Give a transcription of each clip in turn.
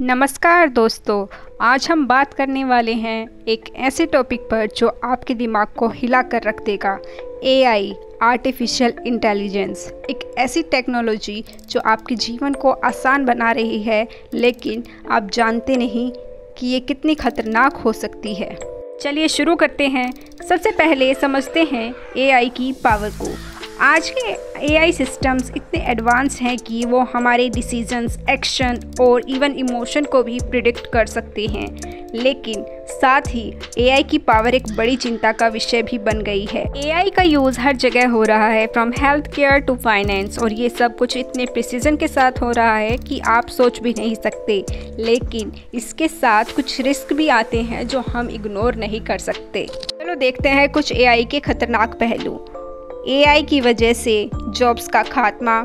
नमस्कार दोस्तों, आज हम बात करने वाले हैं एक ऐसे टॉपिक पर जो आपके दिमाग को हिला कर रख देगा एआई आर्टिफिशियल इंटेलिजेंस एक ऐसी टेक्नोलॉजी जो आपके जीवन को आसान बना रही है, लेकिन आप जानते नहीं कि ये कितनी खतरनाक हो सकती है। चलिए शुरू करते हैं। सबसे पहले समझते हैं एआई की पावर को। आज के एआई सिस्टम्स इतने एडवांस हैं कि वो हमारे डिसीजंस एक्शन और इवन इमोशन को भी प्रिडिक्ट कर सकते हैं। लेकिन साथ ही एआई की पावर एक बड़ी चिंता का विषय भी बन गई है। एआई का यूज़ हर जगह हो रहा है from health care to finance और ये सब कुछ इतने प्रिसीजन के साथ हो रहा है कि आप सोच भी नहीं सकते। लेकिन इसके साथ कुछ रिस्क भी आते हैं जो हम इग्नोर नहीं कर सकते। चलो देखते हैं कुछ एआई के खतरनाक पहलू। एआई की वजह से जॉब्स का खात्मा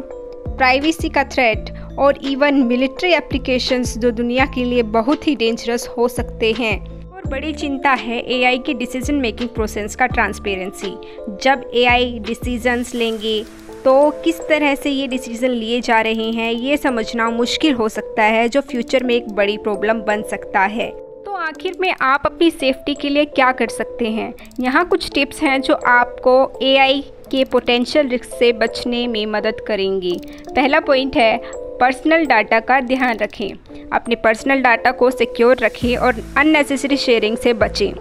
प्राइवेसी का थ्रेट और इवन मिलिट्री एप्लीकेशंस जो दुनिया के लिए बहुत ही डेंजरस हो सकते हैं। और बड़ी चिंता है एआई के डिसीज़न मेकिंग प्रोसेस का ट्रांसपेरेंसी जब एआई डिसीजंस लेंगे तो किस तरह से ये डिसीज़न लिए जा रहे हैं, ये समझना मुश्किल हो सकता है, जो फ्यूचर में एक बड़ी प्रॉब्लम बन सकता है। तो आखिर में आप अपनी सेफ्टी के लिए क्या कर सकते हैं? यहाँ कुछ टिप्स हैं जो आपको एआई के पोटेंशियल रिस्क से बचने में मदद करेंगी। पहला पॉइंट है पर्सनल डाटा का ध्यान रखें। अपने पर्सनल डाटा को सिक्योर रखें और अननेसेसरी शेयरिंग से बचें।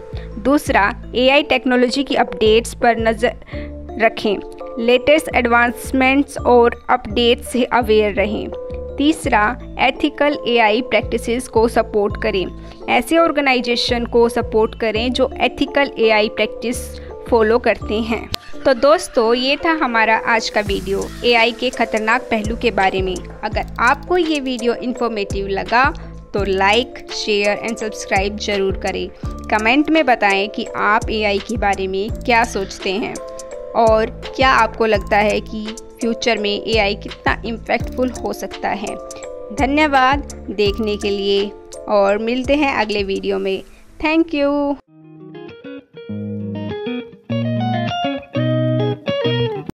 दूसरा एआई टेक्नोलॉजी की अपडेट्स पर नज़र रखें। लेटेस्ट एडवांसमेंट्स और अपडेट्स से अवेयर रहें। तीसरा एथिकल एआई प्रैक्टिसेस को सपोर्ट करें। ऐसे ऑर्गेनाइजेशन को सपोर्ट करें जो एथिकल एआई प्रैक्टिस फॉलो करते हैं। तो दोस्तों, ये था हमारा आज का वीडियो एआई के ख़तरनाक पहलू के बारे में। अगर आपको ये वीडियो इन्फॉर्मेटिव लगा तो लाइक शेयर एंड सब्सक्राइब ज़रूर करें। कमेंट में बताएँ कि आप एआई के बारे में क्या सोचते हैं और क्या आपको लगता है कि फ्यूचर में एआई कितना इम्पैक्टफुल हो सकता है। धन्यवाद देखने के लिए और मिलते हैं अगले वीडियो में। Thank you